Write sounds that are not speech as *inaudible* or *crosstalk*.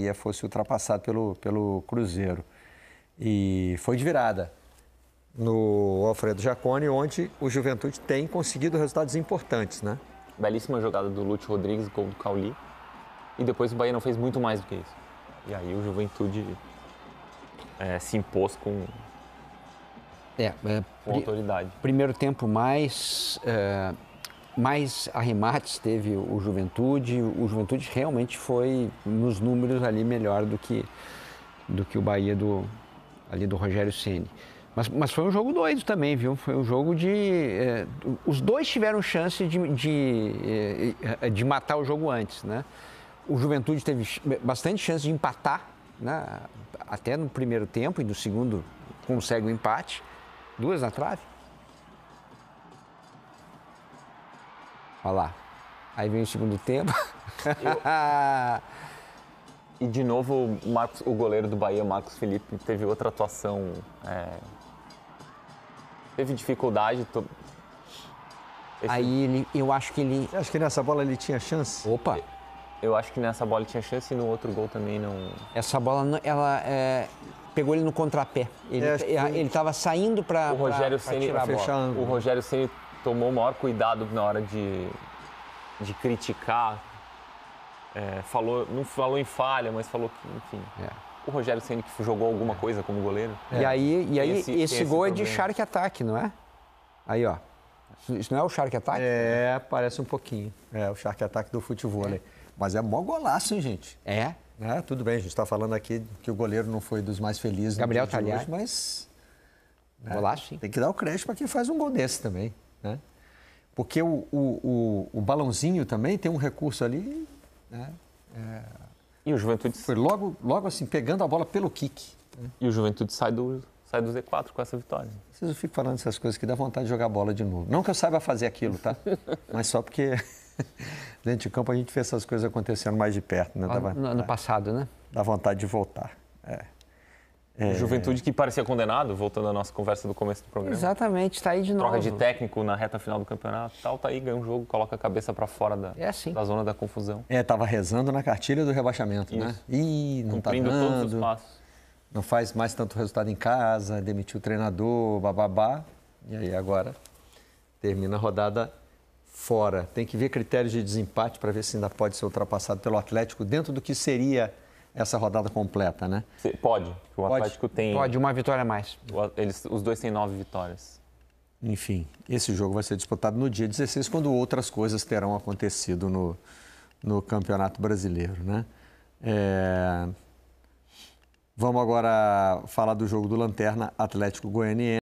Bahia fosse ultrapassado pelo, pelo Cruzeiro. E foi de virada no Alfredo Jacone, onde o Juventude tem conseguido resultados importantes, né? Belíssima jogada do Lúcio Rodrigues, gol do Cauli. E depois o Bahia não fez muito mais do que isso. E aí o Juventude é, se impôs com, É, é, com autoridade. primeiro tempo mais, é, mais arremates teve o Juventude. O Juventude realmente foi nos números ali melhor do que, do que o Bahia do, ali do Rogério Ceni. Mas, mas foi um jogo doido também, viu? Foi um jogo de. é, os dois tiveram chance de, de, é, de matar o jogo antes, né? O Juventude teve bastante chance de empatar, né? Até no primeiro tempo e no segundo consegue o empate. Duas na trave. Olha lá. Aí vem o segundo tempo. *laughs* E de novo, o, Marcos, o goleiro do Bahia, Marcos Felipe, teve outra atuação. é, teve dificuldade. to- Esse- Aí ele, eu acho que ele. Você acha que nessa bola ele tinha chance? Opa! Eu acho que nessa bola ele tinha chance e no outro gol também não. Essa bola, não- ela é, pegou ele no contrapé. Ele É, que foi- ele estava saindo para O Rogério Ceni tirar a bola. fechar ângulo. O Rogério Ceni tomou o maior cuidado na hora de, de criticar. É, falou, não falou em falha, mas falou que, enfim. É. O Rogério Ceni que jogou alguma coisa como goleiro. E aí, e aí esse, esse- gol é de shark attack, não é? Aí, ó. Isso- não é o shark attack? É, parece um pouquinho. É, o Shark Attack do futebol. né? Mas é mó golaço, hein, gente? É. É, tudo bem, a gente está falando aqui que o goleiro não foi dos mais felizes no Gabriel hoje, mas Golaço, sim. tem que dar o crédito para quem faz um gol desse também, né? Porque o, o, o, o balãozinho também tem um recurso ali, né? E o Juventude, Foi logo, logo assim, pegando a bola pelo kick. e o Juventude sai, do, sai do Z4 com essa vitória. Vocês eu fico falando essas coisas que dá vontade de jogar bola de novo. Não que eu saiba fazer aquilo, tá? *laughs* Mas só porque *laughs* dentro de campo a gente vê essas coisas acontecendo mais de perto, né? Dá, no, no passado, né? dá vontade de voltar. É. O Juventude que parecia condenado, voltando à nossa conversa do começo do programa. Exatamente, está aí de novo. Troca de técnico na reta final do campeonato, tal, tá aí, ganha um jogo, coloca a cabeça para fora da, É assim. da zona da confusão. É, tava rezando na cartilha do rebaixamento, né? Isso. Ih, não tá Cumprindo todos os dando, passos. não faz mais tanto resultado em casa, demitiu o treinador, bababá. E aí agora termina a rodada fora. Tem que ver critérios de desempate para ver se ainda pode ser ultrapassado pelo Atlético dentro do que seria essa rodada completa, né? Cê- Pode, o Pode. Atlético tem. Pode, uma vitória a mais. o- Eles, os dois têm nove vitórias. Enfim, esse jogo vai ser disputado no dia 16, quando outras coisas terão acontecido no, no Campeonato Brasileiro, né? É, Vamos agora falar do jogo do Lanterna Atlético Goianiense.